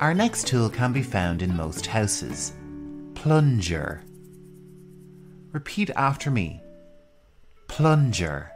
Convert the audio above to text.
Our next tool can be found in most houses. Plunger. Repeat after me. Plunger.